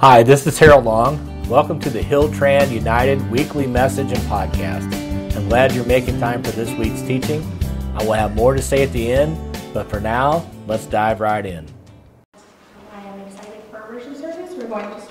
Hi, this is Harold Long. Welcome to the Hilltran United weekly message and podcast. I'm glad you're making time for this week's teaching. I will have more to say at the end, but for now, let's dive right in. I am excited for worship service. We're going to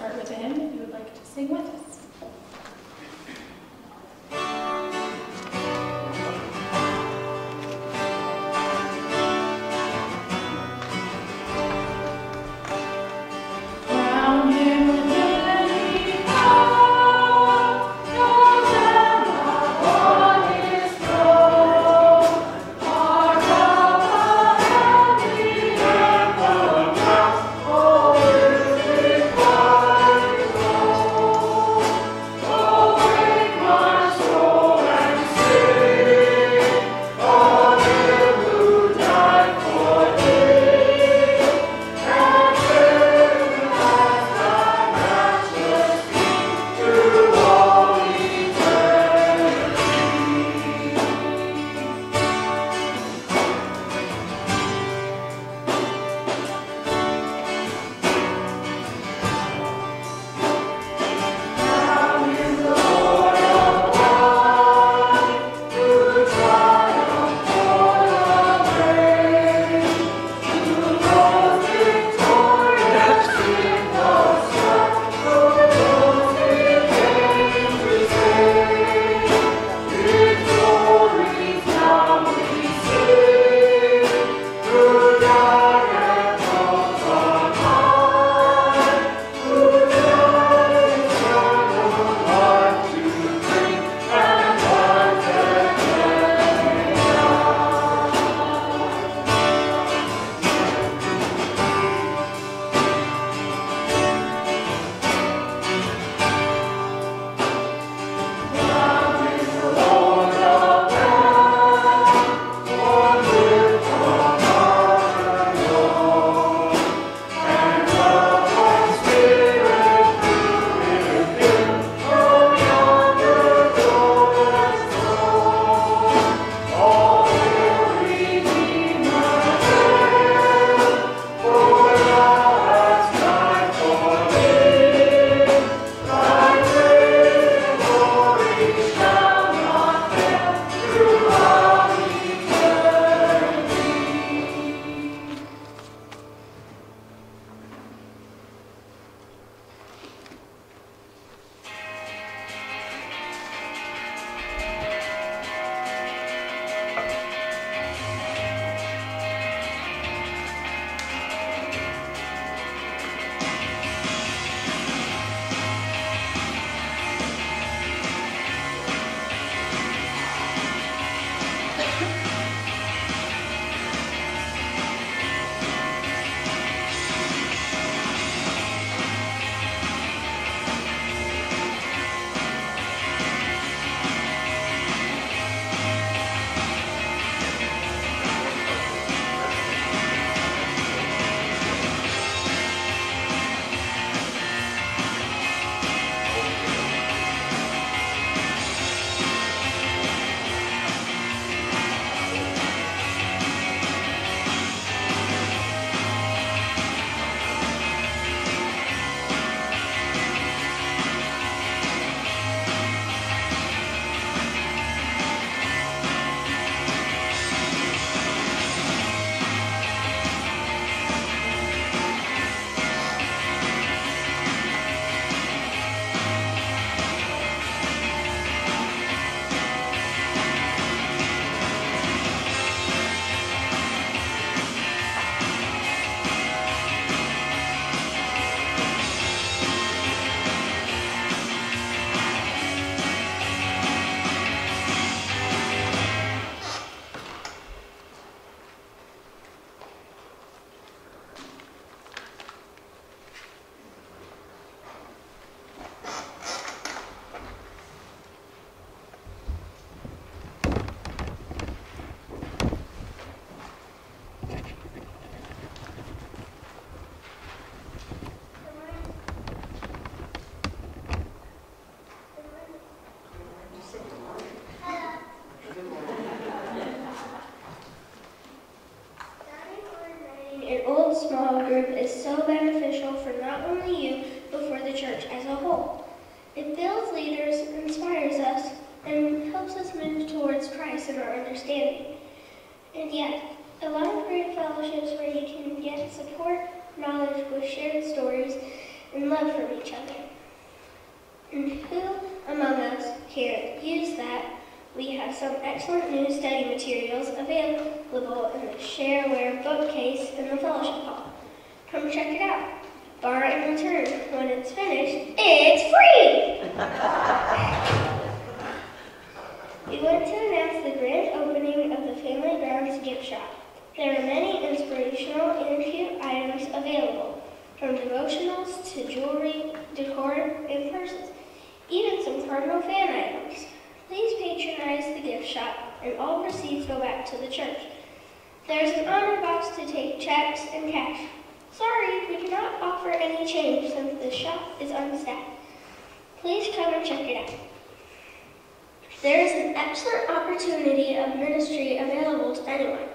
is an excellent opportunity of ministry available to anyone.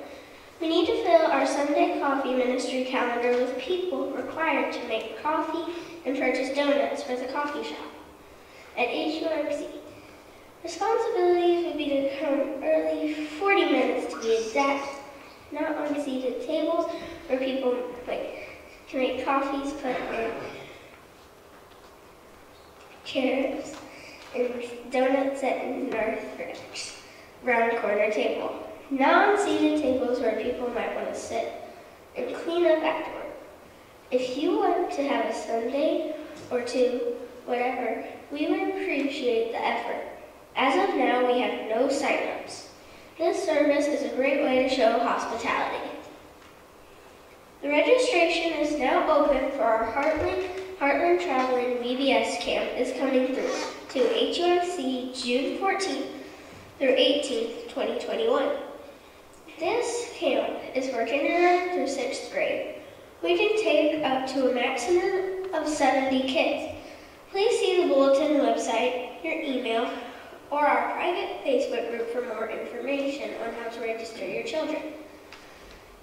We need to fill our Sunday coffee ministry calendar with people required to make coffee and purchase donuts for the coffee shop at HUMC. Responsibilities would be to come early 40 minutes to be exact, not on seated tables where people like, can make coffees put in chairs and donuts set in our round corner table non-seated tables where people might want to sit and clean up afterward. If you want to have a Sunday or two, whatever, we would appreciate the effort. As of now, we have no sign-ups. This service is a great way to show hospitality. The registration is now open for our Heartland, Heartland Traveling VBS camp is coming through to HUMC June 14th through 18th, 2021. This camp is for kindergarten through sixth grade. We can take up to a maximum of 70 kids. Please see the bulletin website, your email, or our private Facebook group for more information on how to register your children.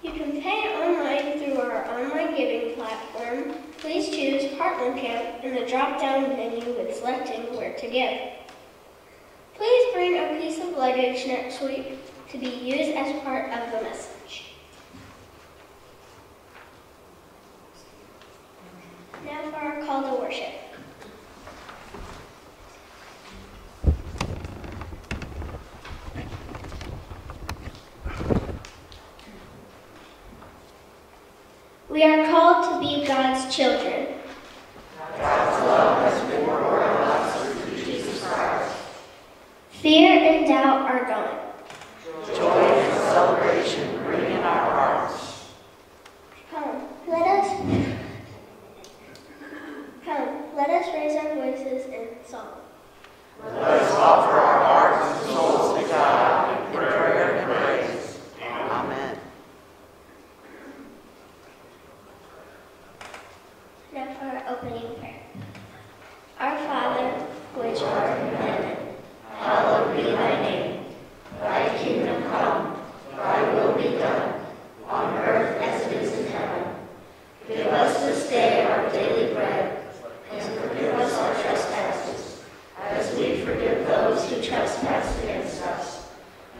You can pay online through our online giving platform. Please choose Heartland Camp in the drop-down menu when selecting where to give. Please bring a piece of luggage next week to be used as part of the message. Now for our call to worship. We are called to be God's children. God's love has been poured on us through Jesus Christ. Fear and doubt are gone. Joy and celebration ring in our hearts. Come, let us come, let us raise our voices in song. Let us offer our hearts and souls to God in prayer and praise. Amen. Now for our opening prayer. Our Father, which art in heaven, hallowed be thy name. Thy kingdom come, thy will be done, on earth as it is in heaven. Give us this day our daily bread, and forgive us our trespasses, as we forgive those who trespass against us.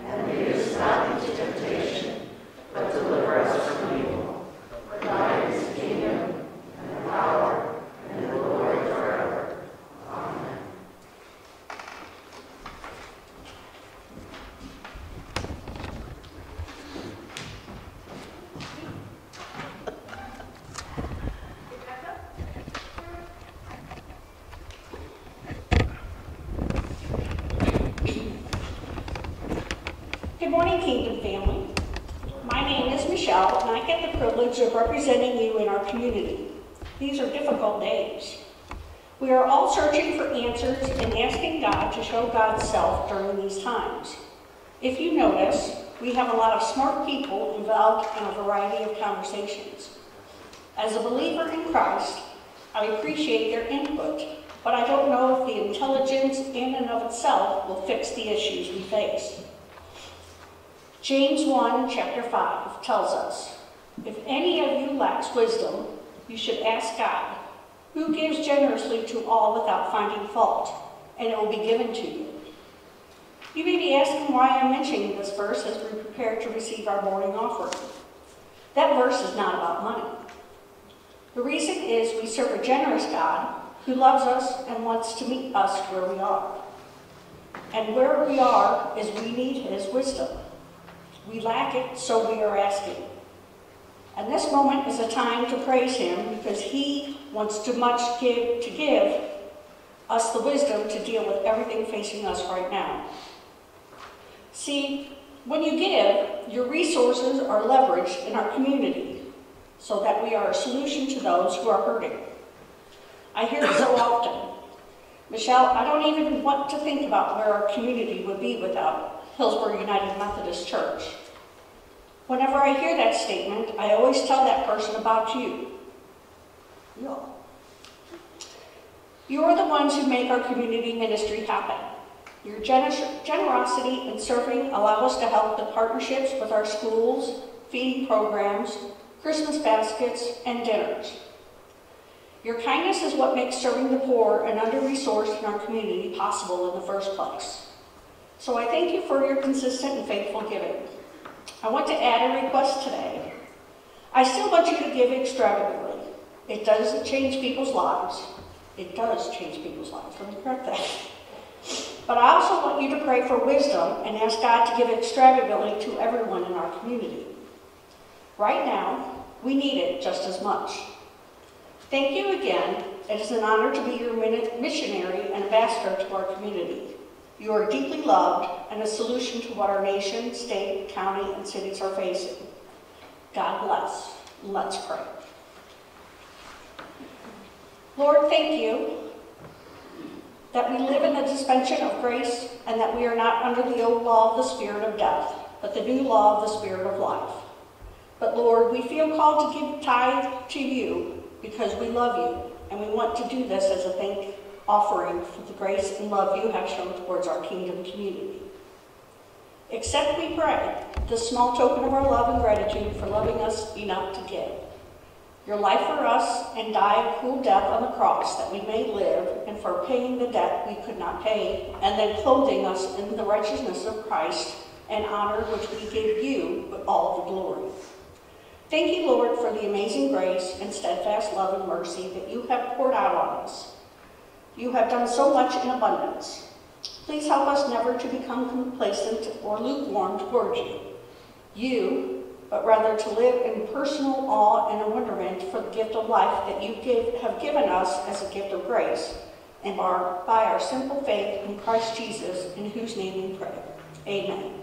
And lead us not into temptation, but deliver us from evil. For thine is the kingdom, and the power, and the glory forever. Amen. Good morning, Kingdom family. My name is Michelle, and I get the privilege of representing you in our community. These are difficult days. We are all searching for answers and asking God to show God's self during these times. If you notice, we have a lot of smart people involved in a variety of conversations. As a believer in Christ, I appreciate their input, but I don't know if the intelligence in and of itself will fix the issues we face. James 1, chapter 5 tells us, If any of you lacks wisdom, you should ask God, Who gives generously to all without finding fault, and it will be given to you. You may be asking why I'm mentioning this verse as we prepare to receive our morning offering. That verse is not about money. The reason is we serve a generous God who loves us and wants to meet us where we are. And where we are is we need his wisdom. We lack it, so we are asking. And this moment is a time to praise him because he wants to much give to give us the wisdom to deal with everything facing us right now. See, when you give, your resources are leveraged in our community so that we are a solution to those who are hurting. I hear it so often. Michelle, I don't even want to think about where our community would be without Hillsboro United Methodist Church. Whenever I hear that statement, I always tell that person about you. You You are the ones who make our community ministry happen. Your generosity in serving allow us to help the partnerships with our schools, feeding programs, Christmas baskets, and dinners. Your kindness is what makes serving the poor and under-resourced in our community possible in the first place. So I thank you for your consistent and faithful giving. I want to add a request today. I still want you to give extravagantly. It doesn't change people's lives. It does change people's lives. Let me correct that. But I also want you to pray for wisdom and ask God to give extravagantly to everyone in our community. Right now, we need it just as much. Thank you again. It is an honor to be your missionary and ambassador to our community. You are deeply loved and a solution to what our nation, state, county, and cities are facing. God bless. Let's pray. Lord, thank you that we live in the suspension of grace and that we are not under the old law of the spirit of death, but the new law of the spirit of life. But Lord, we feel called to give tithe to you because we love you, and we want to do this as a thank offering for the grace and love you have shown towards our kingdom community. Except we pray, this small token of our love and gratitude for loving us enough to give. Your life for us and die a cruel death on the cross that we may live, and for paying the debt we could not pay, and then clothing us in the righteousness of Christ and honor which we give you with all the glory. Thank you, Lord, for the amazing grace and steadfast love and mercy that you have poured out on us. You have done so much in abundance. Please help us never to become complacent or lukewarm toward you. You, but rather to live in personal awe and wonderment for the gift of life that you give, have given us as a gift of grace, and by our simple faith in Christ Jesus, in whose name we pray. Amen.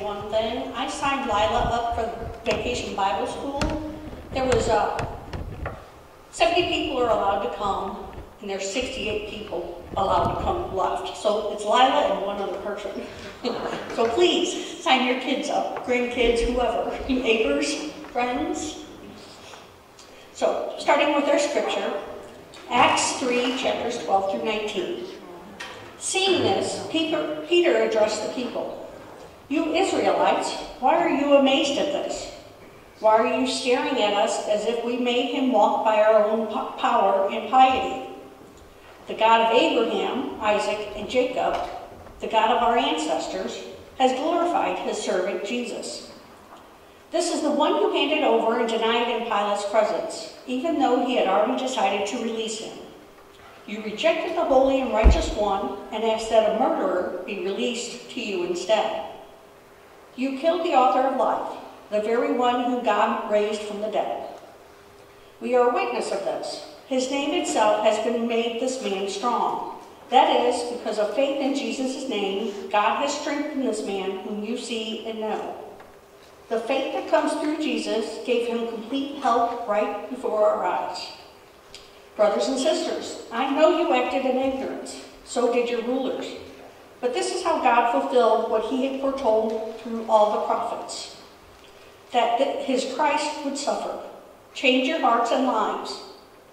Then, I signed Lila up for Vacation Bible School. There was, uh, 70 people are allowed to come, and there's 68 people allowed to come left. So it's Lila and one other person. So please, sign your kids up, grandkids, whoever, neighbors, friends. So, starting with our scripture, Acts 3, chapters 12 through 19. Seeing this, Peter, Peter addressed the people. You Israelites, why are you amazed at this? Why are you staring at us as if we made him walk by our own power and piety? The God of Abraham, Isaac, and Jacob, the God of our ancestors, has glorified his servant Jesus. This is the one who handed over and denied in Pilate's presence, even though he had already decided to release him. You rejected the holy and righteous one and asked that a murderer be released to you instead. You killed the author of life, the very one whom God raised from the dead. We are a witness of this. His name itself has been made this man strong. That is, because of faith in Jesus' name, God has strengthened this man whom you see and know. The faith that comes through Jesus gave him complete health right before our eyes. Brothers and sisters, I know you acted in ignorance, so did your rulers. But this is how God fulfilled what he had foretold through all the prophets that his Christ would suffer. Change your hearts and lives.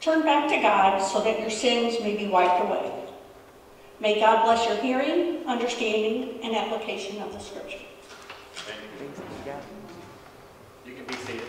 Turn back to God so that your sins may be wiped away. May God bless your hearing, understanding, and application of the scripture. Thank You can be seated.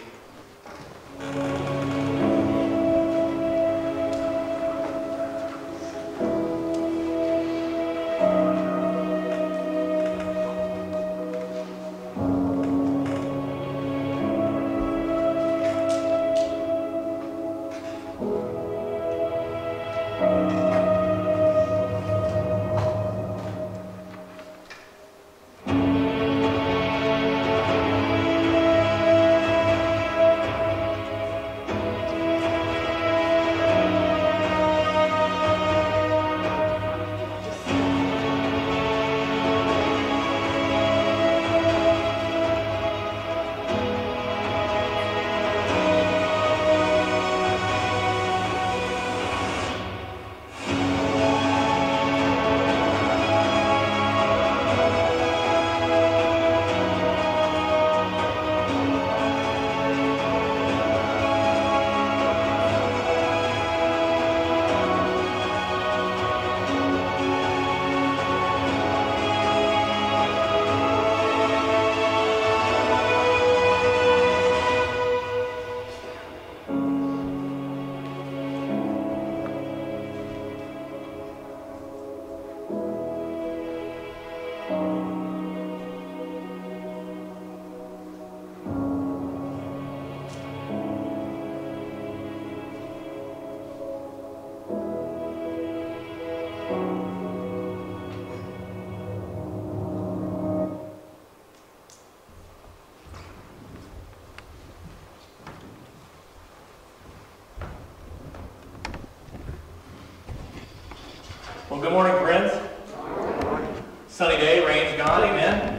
Rain's amen.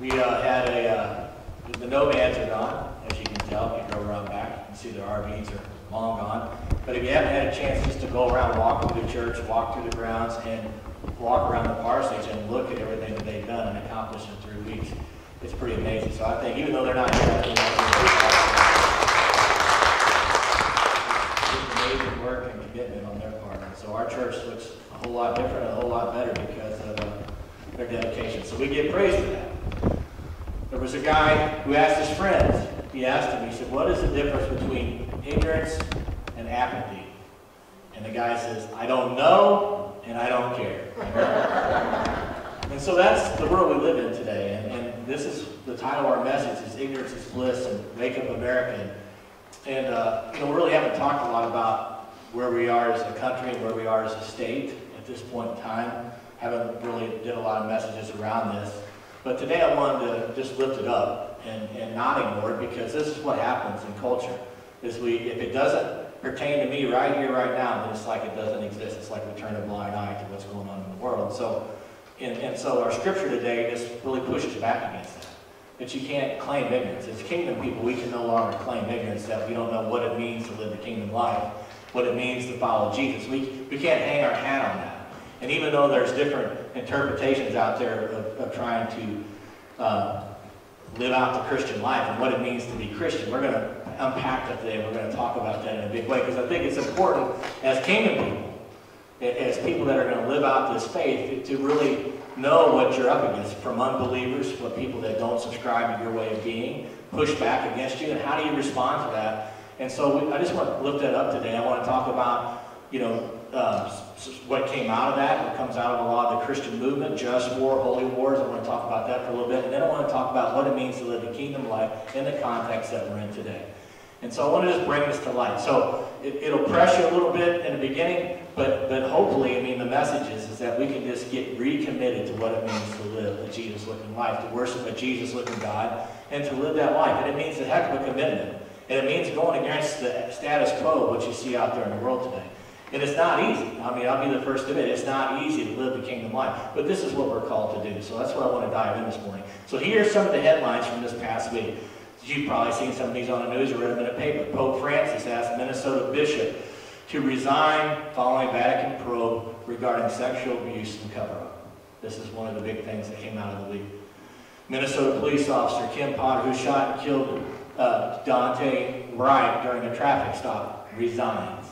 We uh, had a, uh, the nomads are gone, as you can tell. If you go around back, you see their RVs are long gone. But if you haven't had a chance just to go around, walk through the church, walk through the grounds, and walk around the parsonage and look at everything that they've done and accomplished in three weeks, it's pretty amazing. So I think even though they're not here, I think that's amazing work and commitment on their part. So our church looks a whole lot different, a whole lot better because of uh, their dedication. So we give praise for that. There was a guy who asked his friends, he asked him, he said, what is the difference between ignorance and apathy? And the guy says, I don't know and I don't care. and so that's the world we live in today. And, and this is the title of our message is Ignorance is Bliss and Wake Up America. And, uh, you know, we really haven't talked a lot about where we are as a country and where we are as a state at this point in time. Haven't really did a lot of messages around this. But today I wanted to just lift it up and, and not ignore it because this is what happens in culture. Is we, if it doesn't pertain to me right here, right now, then it's like it doesn't exist. It's like we turn a blind eye to what's going on in the world. So, and, and so our scripture today just really pushes back against that. that you can't claim ignorance. As kingdom people, we can no longer claim ignorance that we don't know what it means to live the kingdom life, what it means to follow Jesus. We, we can't hang our hat on that. And even though there's different interpretations out there of, of trying to uh, live out the Christian life and what it means to be Christian, we're going to unpack that today. We're going to talk about that in a big way because I think it's important as kingdom people, as people that are going to live out this faith, to really know what you're up against from unbelievers, what people that don't subscribe to your way of being, push back against you, and how do you respond to that? And so we, I just want to lift that up today. I want to talk about, you know, uh, what came out of that, what comes out of a lot of the Christian movement, just war, holy wars. I want to talk about that for a little bit. And then I want to talk about what it means to live the kingdom life in the context that we're in today. And so I want to just bring this to light. So it, will press you a little bit in the beginning, but, but hopefully, I mean, the message is, is that we can just get recommitted to what it means to live a Jesus-looking life, to worship a Jesus-looking God, and to live that life. And it means a heck of a commitment. And it means going against the status quo, what you see out there in the world today. And it's not easy. I mean, I'll be the first to admit it's not easy to live the kingdom life. But this is what we're called to do. So that's what I want to dive in this morning. So here are some of the headlines from this past week. You've probably seen some of these on the news or read them in a paper. Pope Francis asked Minnesota bishop to resign following Vatican probe regarding sexual abuse and cover-up. This is one of the big things that came out of the week. Minnesota police officer Kim Potter, who shot and killed uh, Daunte Wright during a traffic stop, resigns.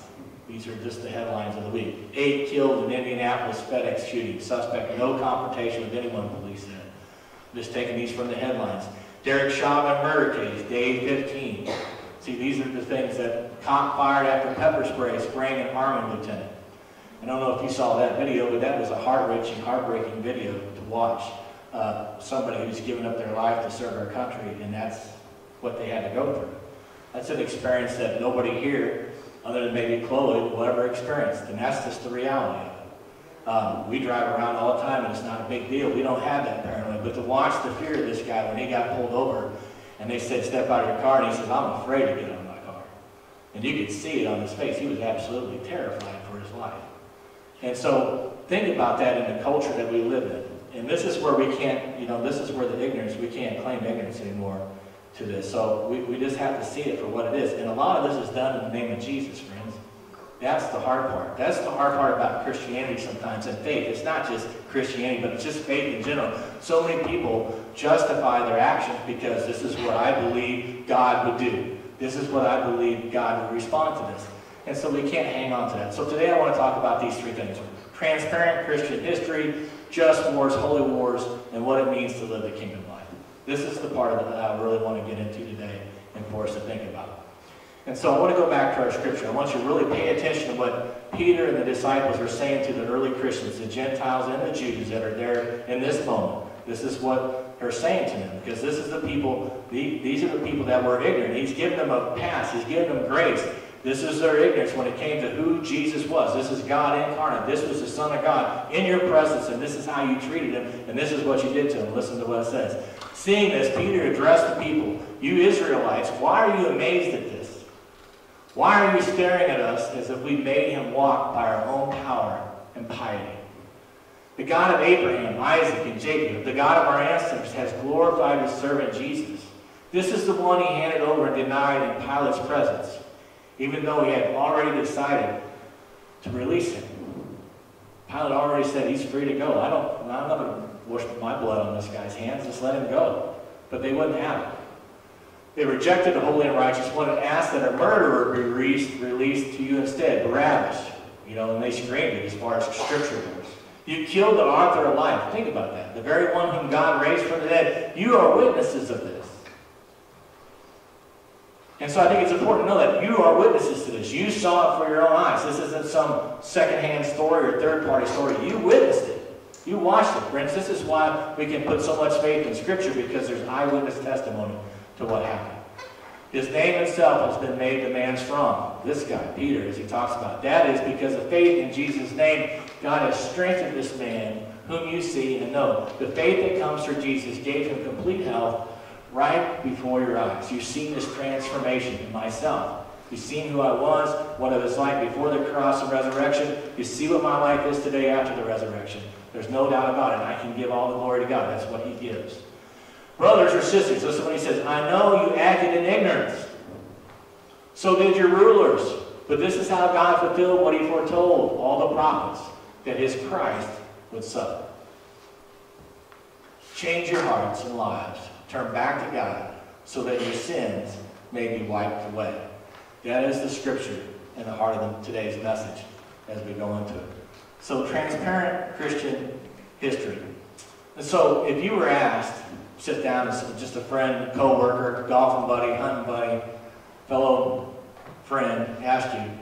These are just the headlines of the week. Eight killed in Indianapolis FedEx shooting. Suspect no confrontation with anyone, police said. Just taking these from the headlines. Derek Chauvin murder case, day 15. See, these are the things that cop fired after pepper spray, spraying an Army lieutenant. I don't know if you saw that video, but that was a heart-wrenching, heartbreaking video to watch. Uh, somebody who's given up their life to serve our country, and that's what they had to go through. That's an experience that nobody here, other than maybe Chloe, will ever experience, and that's just the reality of it. Um, we drive around all the time, and it's not a big deal. We don't have that paranoia. But to watch the fear of this guy when he got pulled over, and they said, step out of your car, and he says, I'm afraid to get out of my car. And you could see it on his face. He was absolutely terrified for his life. And so think about that in the culture that we live in. And this is where we can't, you know, this is where the ignorance, we can't claim ignorance anymore to this. So we, we just have to see it for what it is. And a lot of this is done in the name of Jesus, friends. That's the hard part. That's the hard part about Christianity sometimes and faith. It's not just Christianity, but it's just faith in general. So many people justify their actions because this is what I believe God would do. This is what I believe God would respond to this. And so we can't hang on to that. So today I want to talk about these three things. Transparent Christian history, just wars, holy wars, and what it means to live the kingdom life. This is the part that I really want to get into today and for us to think about. And so I want to go back to our scripture. I want you to really pay attention to what Peter and the disciples are saying to the early Christians, the Gentiles and the Jews that are there in this moment. This is what they're saying to them because this is the people, these are the people that were ignorant. He's given them a pass. He's given them grace. This is their ignorance when it came to who Jesus was. This is God incarnate. This was the Son of God in your presence, and this is how you treated him, and this is what you did to him. Listen to what it says. Seeing this, Peter addressed the people, You Israelites, why are you amazed at this? Why are you staring at us as if we made him walk by our own power and piety? The God of Abraham, Isaac, and Jacob, the God of our ancestors, has glorified his servant Jesus. This is the one he handed over and denied in Pilate's presence, even though he had already decided to release him. Pilate already said he's free to go. I don't, I'm not going to wash my blood on this guy's hands. Just let him go. But they wouldn't have it. They rejected the holy and righteous one and asked that a murderer be released, released to you instead, Barabbas. You know, and they screamed it as far as scripture goes. You killed the author of life. Think about that. The very one whom God raised from the dead. You are witnesses of this. And so I think it's important to know that you are witnesses to this. You saw it for your own eyes. This isn't some secondhand story or third-party story. You witnessed it. You watched it, friends. This is why we can put so much faith in Scripture because there's eyewitness testimony to what happened. His name itself has been made the man strong. This guy, Peter, as he talks about. That is because of faith in Jesus' name, God has strengthened this man whom you see and know. The faith that comes through Jesus gave him complete health right before your eyes. You've seen this transformation in myself. You've seen who I was, what it was like before the cross and resurrection. You see what my life is today after the resurrection. There's no doubt about it. I can give all the glory to God. That's what he gives. Brothers or sisters, listen when he says, I know you acted in ignorance. So did your rulers. But this is how God fulfilled what he foretold all the prophets, that his Christ would suffer. Change your hearts and lives. Turn back to God so that your sins may be wiped away. That is the scripture in the heart of today's message as we go into it. So transparent Christian history. And so if you were asked, sit down and just a friend, co-worker, golfing buddy, hunting buddy, fellow friend asked you,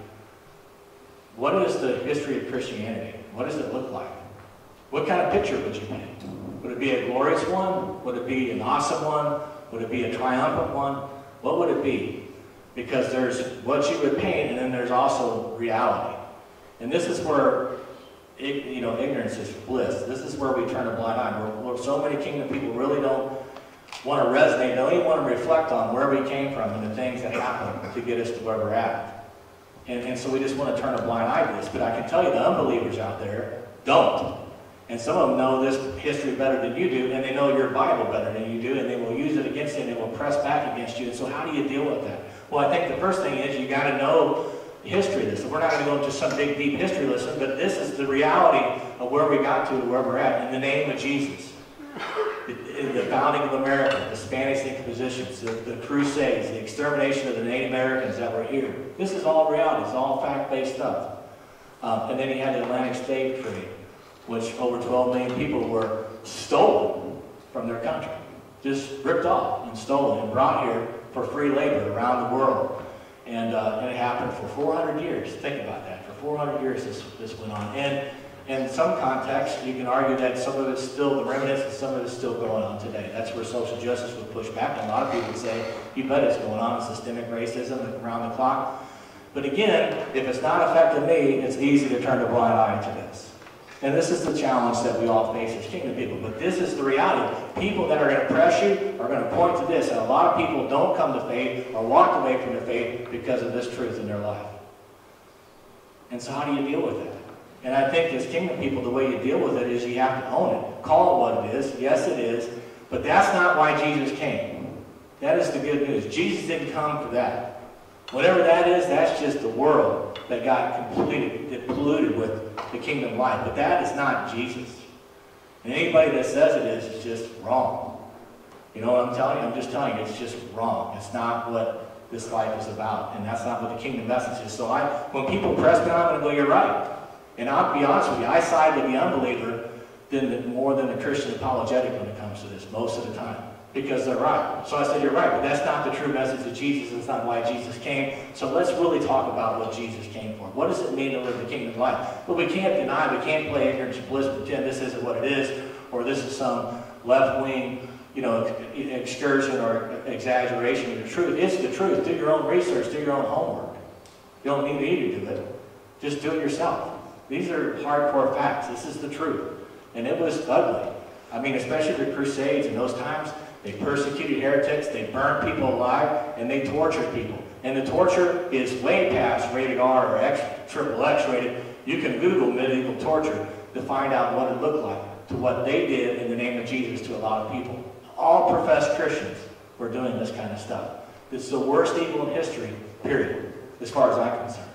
what is the history of Christianity? What does it look like? What kind of picture would you paint? Would it be a glorious one? Would it be an awesome one? Would it be a triumphant one? What would it be? Because there's what you would paint, and then there's also reality. And this is where you know, ignorance is bliss. This is where we turn a blind eye. Where, where so many kingdom people really don't want to resonate, they don't even want to reflect on where we came from and the things that happened to get us to where we're at. And, and so we just want to turn a blind eye to this. But I can tell you the unbelievers out there don't. And some of them know this history better than you do, and they know your Bible better than you do, and they will use it against you, and they will press back against you. And so how do you deal with that? Well, I think the first thing is you got to know the history of this. we're not going to go into some big, deep history lesson, but this is the reality of where we got to, where we're at, in the name of Jesus. The, the founding of America, the Spanish Inquisitions, the, the Crusades, the extermination of the Native Americans that were here. This is all reality. It's all fact-based stuff. Um, and then he had the Atlantic slave trade, which over 12 million people were stolen from their country. Just ripped off and stolen and brought here for free labor around the world. And, uh, and it happened for 400 years. Think about that. For 400 years this, this went on. And in some contexts, you can argue that some of it's still the remnants and some of it's still going on today. That's where social justice would push back. And a lot of people say, you bet it's going on. Systemic racism around the clock. But again, if it's not affecting me, it's easy to turn a blind eye to this. And this is the challenge that we all face as kingdom people. But this is the reality. People that are going to press you are going to point to this. And a lot of people don't come to faith or walk away from the faith because of this truth in their life. And so how do you deal with that? And I think as kingdom people, the way you deal with it is you have to own it. Call it what it is. Yes, it is. But that's not why Jesus came. That is the good news. Jesus didn't come for that. Whatever that is, that's just the world that got completed, polluted with the kingdom life. But that is not Jesus. And anybody that says it is, is just wrong. You know what I'm telling you? I'm just telling you, it's just wrong. It's not what this life is about. And that's not what the kingdom message is. So I, when people press me, I'm going to go, you're right. And I'll be honest with you, I side with the unbeliever than the, more than the Christian apologetic when it comes to this, most of the time because they're right. So I said, you're right, but that's not the true message of Jesus. It's not why Jesus came. So let's really talk about what Jesus came for. What does it mean to live the kingdom life? But we can't deny, we can't play ignorance and bliss, pretend this isn't what it is, or this is some left-wing, you know, excursion or exaggeration of the truth. It's the truth. Do your own research. Do your own homework. You don't need me to do it. Just do it yourself. These are hardcore facts. This is the truth. And it was ugly. I mean, especially the Crusades in those times, they persecuted heretics, they burned people alive, and they tortured people. And the torture is way past rated R or X, triple X rated. You can Google medieval torture to find out what it looked like to what they did in the name of Jesus to a lot of people. All professed Christians were doing this kind of stuff. This is the worst evil in history, period, as far as I'm concerned.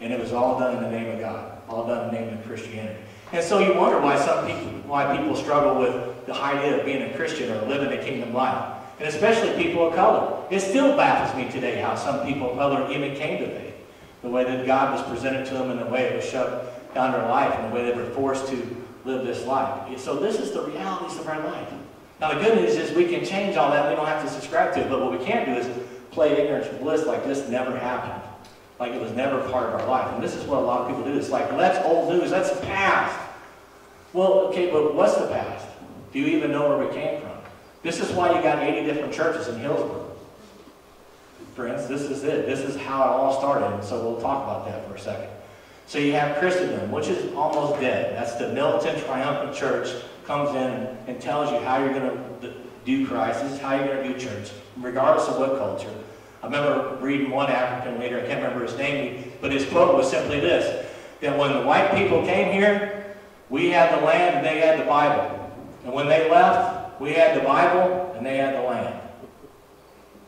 And it was all done in the name of God, all done in the name of Christianity. And so you wonder why some people, why people struggle with the idea of being a Christian or living a kingdom life. And especially people of color. It still baffles me today how some people of color even came to faith. The way that God was presented to them and the way it was shoved down their life and the way they were forced to live this life. So this is the realities of our life. Now the good news is we can change all that. We don't have to subscribe to it. But what we can't do is play ignorance and bliss like this never happened like it was never part of our life. And this is what a lot of people do. It's like, well, that's old news. That's past. Well, okay, but what's the past? Do you even know where we came from? This is why you got 80 different churches in Hillsboro. Friends, this is it. This is how it all started. So we'll talk about that for a second. So you have Christendom, which is almost dead. That's the militant, triumphant church comes in and tells you how you're going to do Christ. This is how you're going to do church, regardless of what culture. I remember reading one African leader, I can't remember his name, but his quote was simply this, that when the white people came here, we had the land and they had the Bible. And when they left, we had the Bible and they had the land.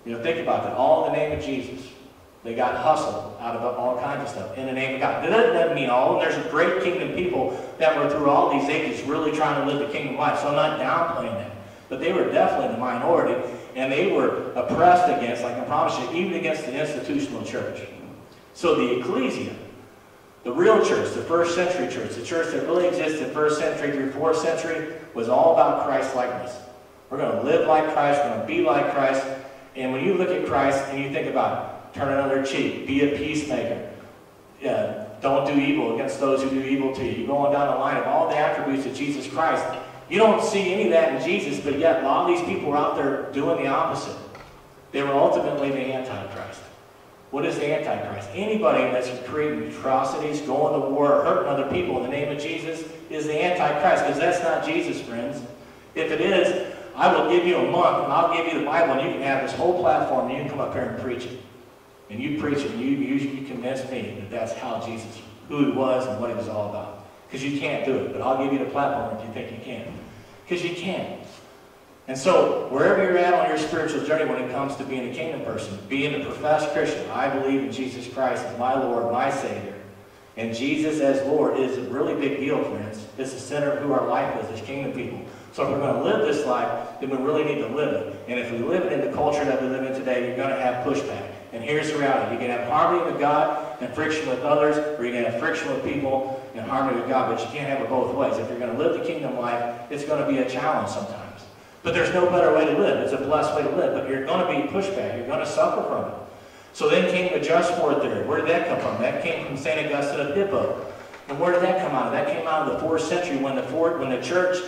You know, think about that. All in the name of Jesus. They got hustled out of all kinds of stuff in the name of God. That doesn't mean all. And There's a great kingdom people that were through all these ages really trying to live the kingdom life. So I'm not downplaying that. But they were definitely the minority, and they were oppressed against, like I promise you, even against the institutional church. So the ecclesia, the real church, the first century church, the church that really existed first century through fourth century, was all about Christ likeness. We're going to live like Christ, we're going to be like Christ. And when you look at Christ and you think about turn another cheek, be a peacemaker, uh, don't do evil against those who do evil to you. You go on down the line of all the attributes of Jesus Christ. You don't see any of that in Jesus, but yet a lot of these people were out there doing the opposite. They were ultimately the Antichrist. What is the Antichrist? Anybody that's creating atrocities, going to war, hurting other people in the name of Jesus is the Antichrist, because that's not Jesus, friends. If it is, I will give you a month, and I'll give you the Bible, and you can have this whole platform, and you can come up here and preach it. And you preach it, and you, you, you convince me that that's how Jesus, who he was and what he was all about. Because you can't do it, but I'll give you the platform if you think you can. Because you can. And so, wherever you're at on your spiritual journey when it comes to being a kingdom person, being a professed Christian, I believe in Jesus Christ as my Lord, my Savior. And Jesus as Lord is a really big deal, friends. It's the center of who our life is as kingdom people. So if we're going to live this life, then we really need to live it. And if we live it in the culture that we live in today, you're going to have pushback. And here's the reality. You can have harmony with God and friction with others, or you can have friction with people and harmony with God, but you can't have it both ways. If you're going to live the kingdom life, it's going to be a challenge sometimes. But there's no better way to live. It's a blessed way to live. But you're going to be pushback. You're going to suffer from it. So then came the just war theory. Where did that come from? That came from St. Augustine of Hippo. And where did that come out of? That came out of the 4th century when the, fourth, when the church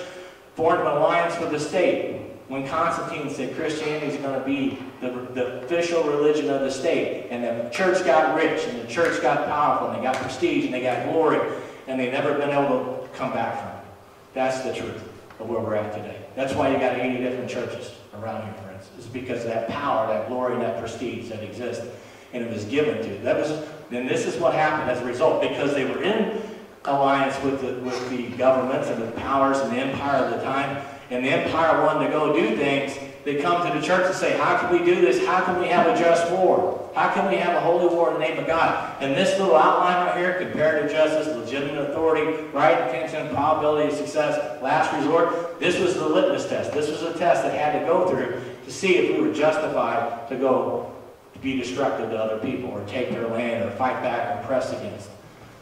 formed an alliance with the state. When Constantine said Christianity is going to be the, the official religion of the state. And the church got rich, and the church got powerful, and they got prestige, and they got glory, and they've never been able to come back from it. That's the truth of where we're at today. That's why you got 80 different churches around here, friends. It's because of that power, that glory, and that prestige that exists. And it was given to. That was then this is what happened as a result, because they were in alliance with the, with the governments and the powers and the empire of the time, and the empire wanted to go do things, they come to the church and say, how can we do this? How can we have a just war? How can we have a holy war in the name of God? And this little outline right here, comparative justice, legitimate authority, right intention, probability of success, last resort, this was the litmus test. This was a test that had to go through to see if we were justified to go to be destructive to other people or take their land or fight back or press against.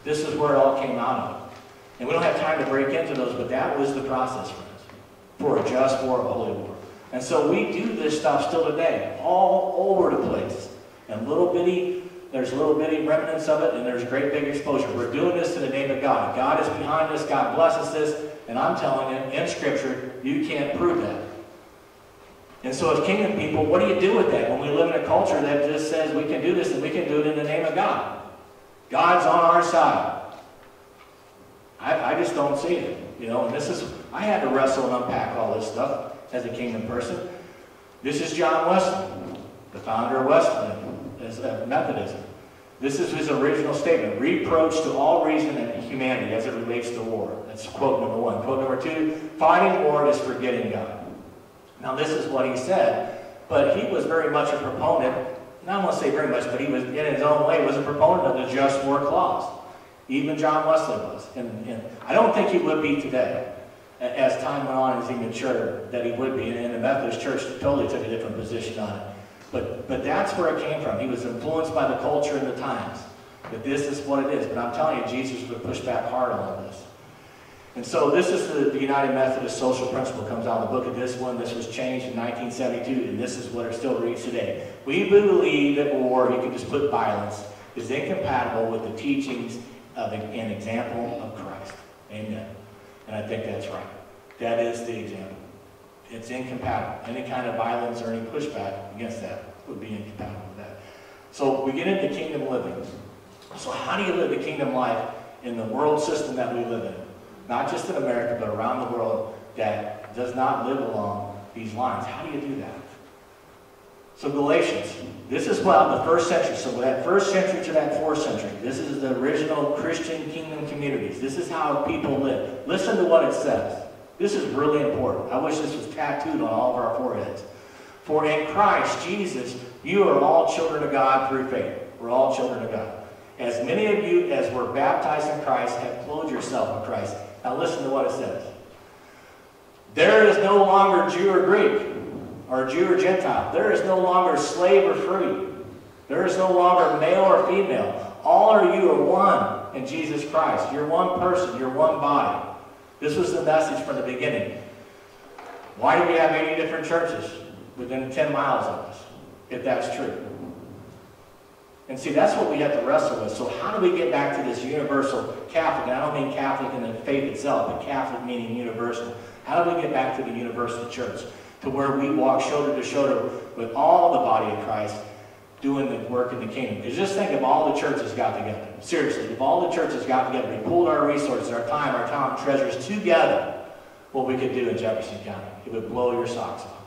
This is where it all came out of. And we don't have time to break into those, but that was the process, friends, for a just war, a holy war. And so we do this stuff still today, all over the place. And little bitty, there's little bitty remnants of it, and there's great big exposure. We're doing this in the name of God. God is behind us, God blesses this, and I'm telling you, in Scripture, you can't prove that. And so as kingdom people, what do you do with that when we live in a culture that just says we can do this and we can do it in the name of God? God's on our side. I, I just don't see it. You know, and this is, I had to wrestle and unpack all this stuff as a kingdom person. This is John Wesley, the founder of Wesleyan, as uh, Methodism. This is his original statement, reproach to all reason and humanity as it relates to war. That's quote number one. Quote number two, fighting war is forgetting God. Now this is what he said, but he was very much a proponent, not want to say very much, but he was, in his own way, was a proponent of the just war clause. Even John Wesley was. And, and I don't think he would be today as time went on, as he matured, that he would be. And the Methodist Church totally took a different position on it. But, but that's where it came from. He was influenced by the culture and the times. That this is what it is. But I'm telling you, Jesus would push back hard on this. And so this is the, the, United Methodist social principle comes out of the book of this one. This was changed in 1972, and this is what it still reads today. We believe that war, you can just put violence, is incompatible with the teachings of an example of Christ. Amen. And I think that's right. That is the example. It's incompatible. Any kind of violence or any pushback against that would be incompatible with that. So we get into kingdom living. So how do you live the kingdom life in the world system that we live in? Not just in America, but around the world that does not live along these lines. How do you do that? So Galatians, this is about the first century. So that first century to that fourth century, this is the original Christian kingdom communities. This is how people live. Listen to what it says. This is really important. I wish this was tattooed on all of our foreheads. For in Christ Jesus, you are all children of God through faith. We're all children of God. As many of you as were baptized in Christ have clothed yourself in Christ. Now listen to what it says. There is no longer Jew or Greek, or Jew or Gentile. There is no longer slave or free. There is no longer male or female. All of you are one in Jesus Christ. You're one person. You're one body. This was the message from the beginning. Why do we have 80 different churches within 10 miles of us, if that's true? And see, that's what we have to wrestle with. So how do we get back to this universal Catholic? I don't mean Catholic in the faith itself, but Catholic meaning universal. How do we get back to the universal church? To where we walk shoulder to shoulder with all the body of Christ doing the work in the kingdom. Because just think if all the churches got together. Seriously, if all the churches got together, we pulled our resources, our time, our talent, treasures together, what we could do in Jefferson County. It would blow your socks off.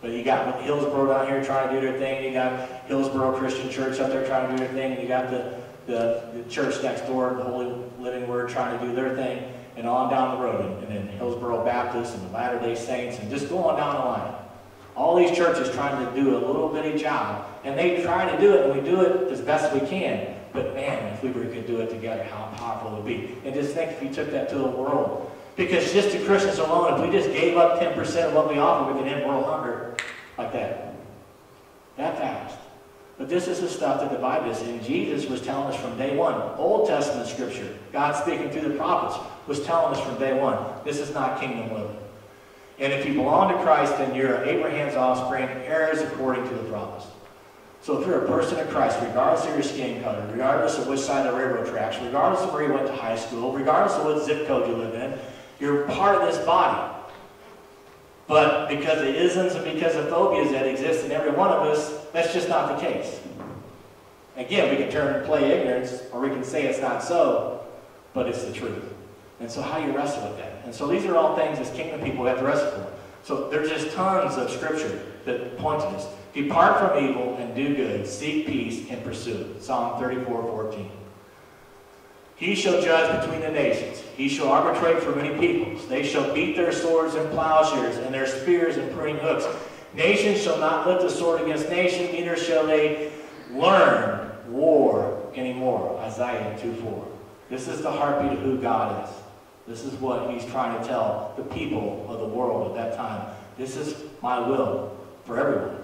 But you got Hillsboro down here trying to do their thing. You got Hillsboro Christian Church up there trying to do their thing. And you got the, the, the church next door, the Holy Living Word, trying to do their thing. And on down the road. And, then Hillsboro Baptist and the Latter-day Saints. And just go on down the line. All these churches trying to do a little bitty job. And they try to do it, and we do it as best we can. But man, if we were, could do it together, how powerful it would be. And just think if you took that to the world. Because just to Christians alone, if we just gave up 10% of what we offer, we could end world hunger like that. That fast. But this is the stuff that divided us. And Jesus was telling us from day one. Old Testament scripture, God speaking through the prophets, was telling us from day one, this is not kingdom living. And if you belong to Christ, then you're Abraham's offspring, heirs according to the promise. So if you're a person of Christ, regardless of your skin color, regardless of which side of the railroad tracks, regardless of where you went to high school, regardless of what zip code you live in, you're part of this body. But because of isms and because of phobias that exist in every one of us, that's just not the case. Again, we can turn and play ignorance, or we can say it's not so, but it's the truth. And so how you wrestle with that? And so these are all things as kingdom people we have to wrestle with. So there's just tons of scripture that point to this. Depart from evil and do good. Seek peace and pursue it. Psalm 34, 14. He shall judge between the nations. He shall arbitrate for many peoples. They shall beat their swords and plowshares, and their spears and pruning hooks. Nations shall not lift a sword against nation, neither shall they learn war anymore. Isaiah 2.4. This is the heartbeat of who God is. This is what he's trying to tell the people of the world at that time. This is my will for everyone.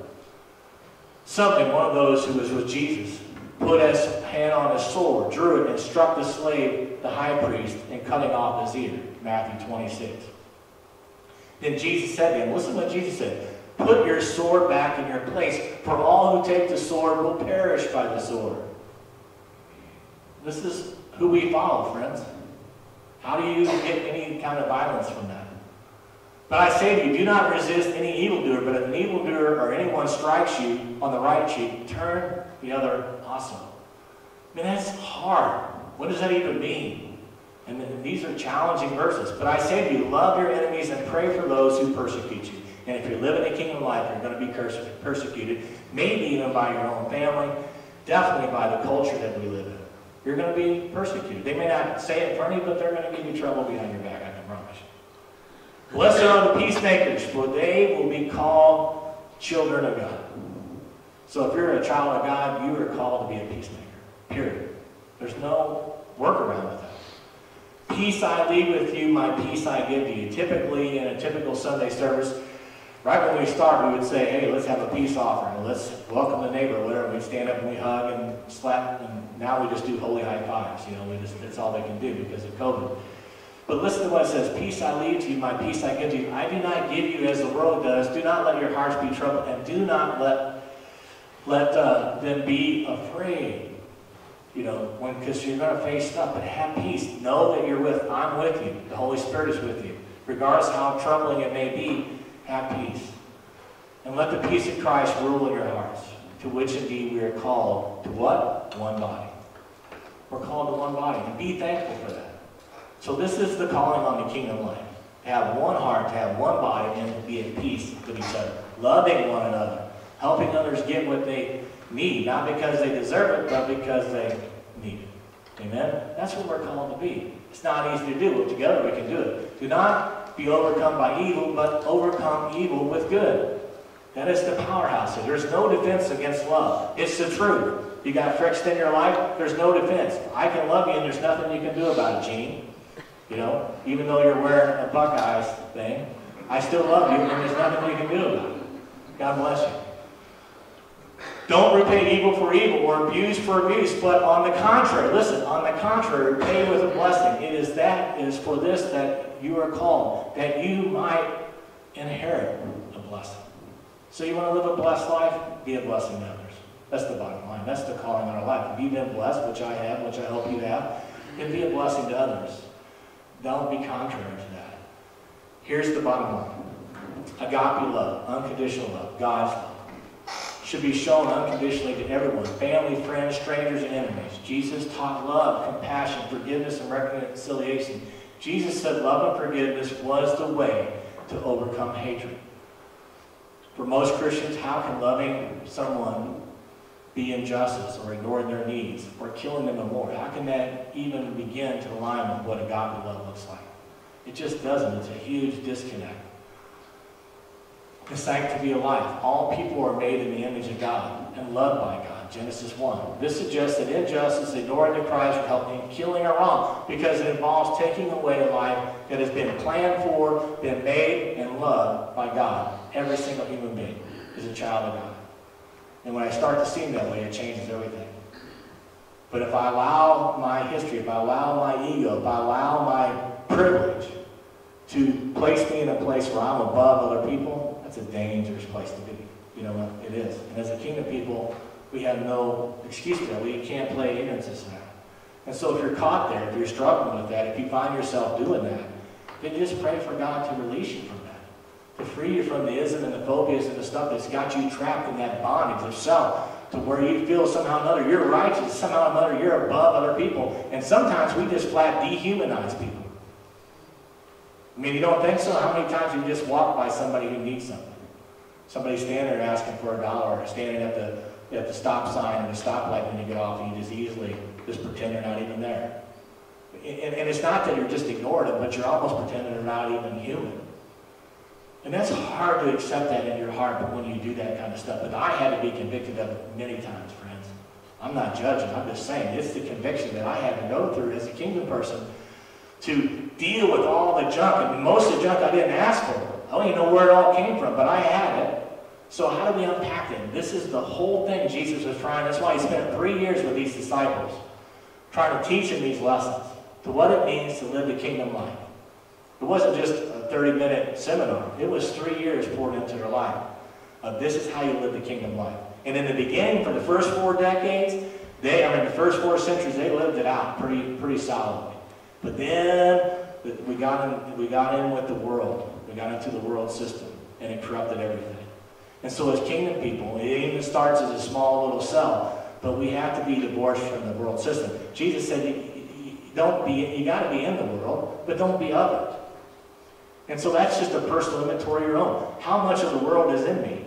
Something, one of those who was with Jesus, put his hand on his sword, drew it, and struck the slave, the high priest, in cutting off his ear. Matthew 26. Then Jesus said to him, listen to what Jesus said. Put your sword back in your place, for all who take the sword will perish by the sword. This is who we follow, friends. How do you get any kind of violence from that? But I say to you, do not resist any evildoer, but if an evildoer or anyone strikes you on the right cheek, turn the other also. I mean, that's hard. What does that even mean? And these are challenging verses. But I say to you, love your enemies and pray for those who persecute you. And if you're living a kingdom life, you're going to be persecuted, maybe even by your own family, definitely by the culture that we live in. You're going to be persecuted. They may not say it in front of you, but they're going to give you trouble behind your back, I can promise you. Blessed are the peacemakers, for they will be called children of God. So if you're a child of God, you are called to be a peacemaker. Period. There's no workaround with that. Peace I leave with you, my peace I give to you. Typically, in a typical Sunday service, right when we start, we would say, hey, let's have a peace offering. Let's welcome the neighbor, whatever. We stand up and we hug and slap, and now we just do holy high fives. You know, we just, that's all they can do because of COVID. But listen to what it says, Peace I leave to you, my peace I give to you. I do not give you as the world does. Do not let your hearts be troubled, and do not let, let uh, them be afraid. You know, when because you're going to face stuff, but have peace. Know that you're with, I'm with you. The Holy Spirit is with you. Regardless how troubling it may be, have peace. And let the peace of Christ rule in your hearts, to which indeed we are called to what? One body. We're called to one body. And be thankful for that. So this is the calling on the kingdom life. To have one heart, to have one body, and to be at peace with each other. Loving one another. Helping others get what they need. Not because they deserve it, but because they need it. Amen? That's what we're called to be. It's not easy to do, but together we can do it. Do not be overcome by evil, but overcome evil with good. That is the powerhouse. There's no defense against love. It's the truth. You got friction in your life, there's no defense. I can love you and there's nothing you can do about it, Gene. You know, even though you're wearing a Buckeyes thing, I still love you and there's nothing you can do about it. God bless you. Don't repay evil for evil or abuse for abuse, but on the contrary, listen, on the contrary, repay with a blessing. It is that, it is for this that you are called, that you might inherit a blessing. So you want to live a blessed life? Be a blessing to others. That's the bottom line. That's the calling on our life. If you've been blessed, which I have, which I hope you have, then be a blessing to others. Don't be contrary to that. Here's the bottom line. Agape love, unconditional love, God's love should be shown unconditionally to everyone family, friends, strangers, and enemies. Jesus taught love, compassion, forgiveness, and reconciliation. Jesus said love and forgiveness was the way to overcome hatred. For most Christians, how can loving someone be injustice or ignoring their needs or killing them more? How can that even begin to align with what a godly love looks like? It just doesn't. It's a huge disconnect the sanctity of life. All people are made in the image of God and loved by God. Genesis 1. This suggests that injustice, ignoring the cries for help, and killing are wrong because it involves taking away a life that has been planned for, been made, and loved by God. Every single human being is a child of God. And when I start to see that way, it changes everything. But if I allow my history, if I allow my ego, if I allow my privilege to place me in a place where I'm above other people, that's a dangerous place to be. You know, what? it is. And as a kingdom people, we have no excuse for that. We can't play ignorance in that. And so if you're caught there, if you're struggling with that, if you find yourself doing that, then just pray for God to release you from that. To free you from the ism and the phobias and the stuff that's got you trapped in that bondage of self to where you feel somehow another you're righteous, somehow another you're above other people. And sometimes we just flat dehumanize people. I mean, you don't think so? How many times you just walk by somebody who needs something? Somebody standing there asking for a dollar, standing at the, at the stop sign or the stoplight when you get off, and you just easily just pretend they're not even there. And, and it's not that you're just ignoring them, but you're almost pretending they're not even human. And that's hard to accept that in your heart but when you do that kind of stuff. But I had to be convicted of it many times, friends. I'm not judging. I'm just saying it's the conviction that I had to go through as a kingdom person to deal with all the junk. And most of the junk I didn't ask for. I don't even know where it all came from, but I had it. So how do we unpack it? This is the whole thing Jesus was trying. That's why he spent three years with these disciples, trying to teach them these lessons, to what it means to live the kingdom life. It wasn't just a 30-minute seminar. It was three years poured into their life. Of this is how you live the kingdom life. And in the beginning, for the first four decades, they, I mean, the first four centuries, they lived it out pretty, pretty solidly. But then we got in, we got in with the world. We got into the world system, and it corrupted everything. And so as kingdom people, it even starts as a small little cell, but we have to be divorced from the world system. Jesus said, you, don't be, you got to be in the world, but don't be of it. And so that's just a personal inventory of your own. How much of the world is in me?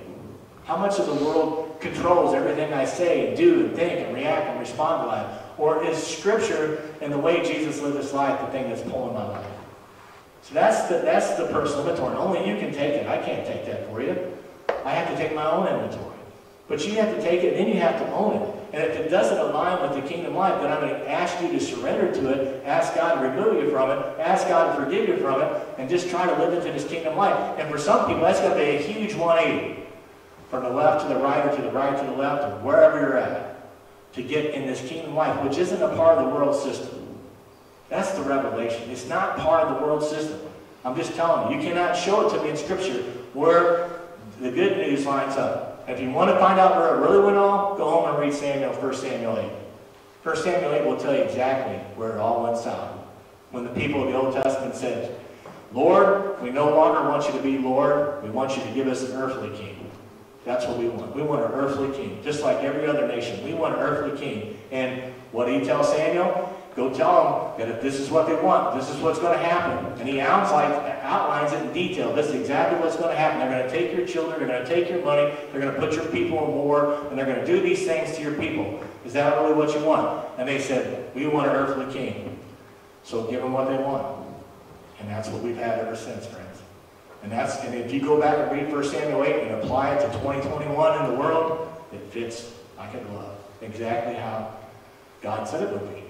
How much of the world controls everything I say and do and think and react and respond to life? Or is Scripture and the way Jesus lived his life the thing that's pulling my life? So that's the, that's the personal inventory. Only you can take it. I can't take that for you. I have to take my own inventory. But you have to take it, and then you have to own it. And if it doesn't align with the kingdom life, then I'm going to ask you to surrender to it, ask God to remove you from it, ask God to forgive you from it, and just try to live into this kingdom life. And for some people, that's going to be a huge 180. From the left to the right, or to the right to the left, or wherever you're at, to get in this kingdom life, which isn't a part of the world system. That's the revelation. It's not part of the world system. I'm just telling you, you cannot show it to me in Scripture where the good news lines up. If you want to find out where it really went on, go home and read Samuel, 1 Samuel 8. 1 Samuel 8 will tell you exactly where it all went south. When the people of the Old Testament said, Lord, we no longer want you to be Lord. We want you to give us an earthly king. That's what we want. We want an earthly king, just like every other nation. We want an earthly king. And what did he tell Samuel? Go tell them that if this is what they want, this is what's going to happen. And he outlines, outlines it in detail. This is exactly what's going to happen. They're going to take your children, they're going to take your money, they're going to put your people in war, and they're going to do these things to your people. Is that really what you want? And they said, we want an earthly king. So give them what they want. And that's what we've had ever since, friends. And that's and if you go back and read 1 Samuel 8 and apply it to 2021 in the world, it fits like a glove. Exactly how God said it would be.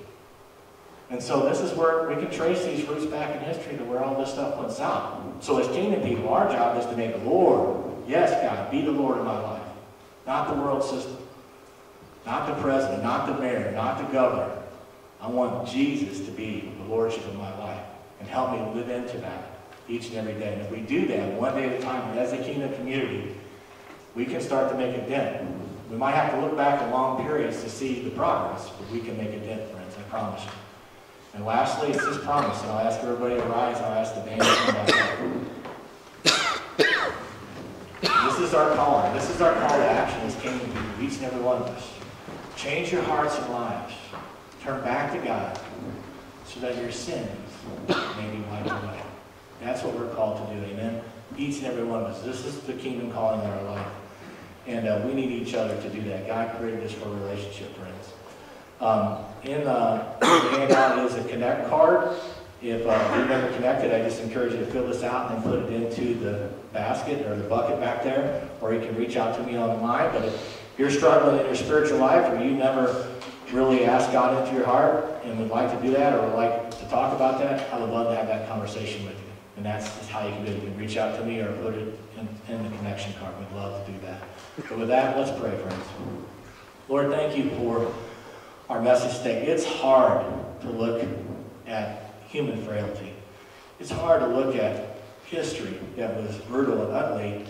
And so this is where we can trace these roots back in history to where all this stuff went south. So as kingdom people, our job is to make the Lord, yes, God, be the Lord of my life. Not the world system. Not the president, not the mayor, not the governor. I want Jesus to be the lordship of my life and help me live into that each and every day. And if we do that one day at a time as a kingdom community, we can start to make a dent. We might have to look back at long periods to see the progress, but we can make a dent, friends, I promise you. And lastly, it's this promise, and I'll ask everybody to rise, I'll ask the band to come back. This is our calling. This is our call to action as kingdom people, each and every one of us. Change your hearts and lives. Turn back to God so that your sins may be wiped away. That's what we're called to do. Amen. Each and every one of us. This is the kingdom calling in our life. And uh, we need each other to do that. God created us for relationship, friends. Um, in the handout is a connect card. If uh, you've never connected, I just encourage you to fill this out and then put it into the basket or the bucket back there, or you can reach out to me online. But if you're struggling in your spiritual life or you never really asked God into your heart and would like to do that or would like to talk about that, I would love to have that conversation with you. And that's how you can do it. You can reach out to me or put it in, in the connection card. We'd love to do that. But with that, let's pray, friends. Lord, thank you for our message today. It's hard to look at human frailty. It's hard to look at history that was brutal and ugly,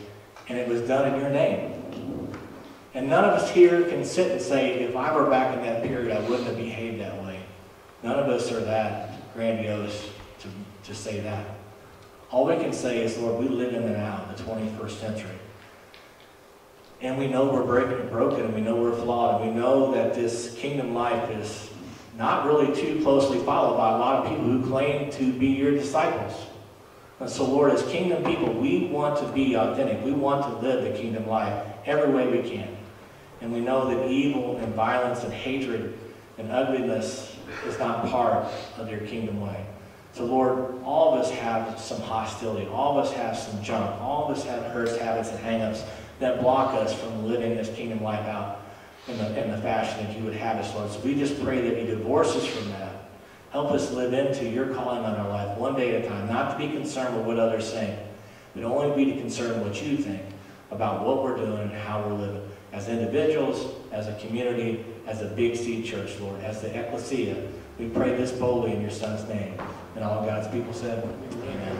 and it was done in your name. And none of us here can sit and say, if I were back in that period, I wouldn't have behaved that way. None of us are that grandiose to, to say that. All we can say is, Lord, we live in the now, the 21st century. And we know we're breaking, broken, and we know we're flawed, and we know that this kingdom life is not really too closely followed by a lot of people who claim to be your disciples. And so, Lord, as kingdom people, we want to be authentic. We want to live the kingdom life every way we can. And we know that evil and violence and hatred and ugliness is not part of your kingdom way. So, Lord, all of us have some hostility. All of us have some junk. All of us have hurts, habits, and hangups that block us from living this kingdom life out in the, in the fashion that you would have us, Lord. So we just pray that you divorce us from that. Help us live into your calling on our life one day at a time, not to be concerned with what others think, but only be concerned with what you think about what we're doing and how we're living as individuals, as a community, as a Big C church, Lord, as the ecclesia. We pray this boldly in your Son's name. And all God's people said, Amen.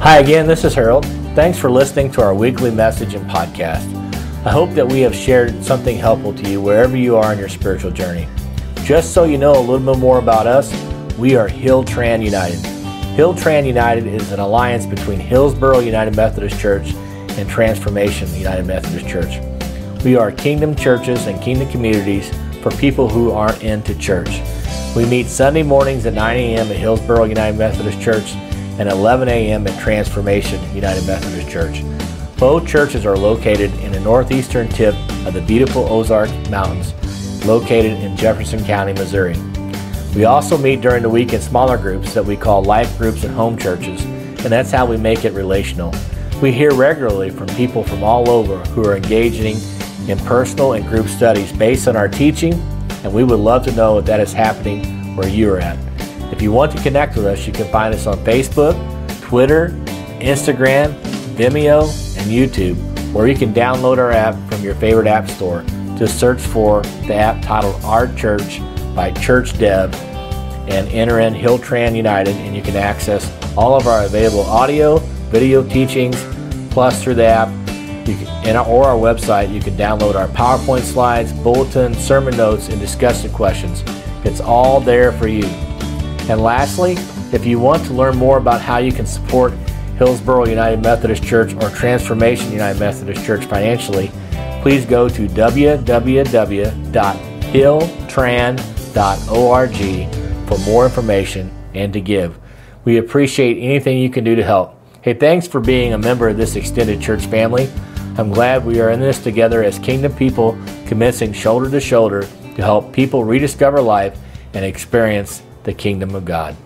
Hi again, this is Harold. Thanks for listening to our weekly message and podcast. I hope that we have shared something helpful to you wherever you are in your spiritual journey. Just so you know a little bit more about us, we are Hilltran United. Hilltran United is an alliance between Hillsboro United Methodist Church and Transformation United Methodist Church. We are kingdom churches and kingdom communities for people who aren't into church. We meet Sunday mornings at 9 a.m. at Hillsboro United Methodist Church and 11 a.m. at Transformation United Methodist Church. Both churches are located in the northeastern tip of the beautiful Ozark Mountains, located in Jefferson County, Missouri. We also meet during the week in smaller groups that we call life groups and home churches, and that's how we make it relational. We hear regularly from people from all over who are engaging in personal and group studies based on our teaching, and we would love to know if that is happening where you are at. If you want to connect with us, you can find us on Facebook, Twitter, Instagram, Vimeo, and YouTube, or you can download our app from your favorite app store. Just search for the app titled Our Church by Church Dev and enter in Hilltran United, and you can access all of our available audio, video teachings, plus through the app you can, or our website, you can download our PowerPoint slides, bulletin, sermon notes, and discussion questions. It's all there for you. And lastly, if you want to learn more about how you can support Hillsboro United Methodist Church or Transformation United Methodist Church financially, please go to www.hilltran.org for more information and to give. We appreciate anything you can do to help. Hey, thanks for being a member of this extended church family. I'm glad we are in this together as kingdom people, commencing shoulder to shoulder to help people rediscover life and experience the kingdom of God.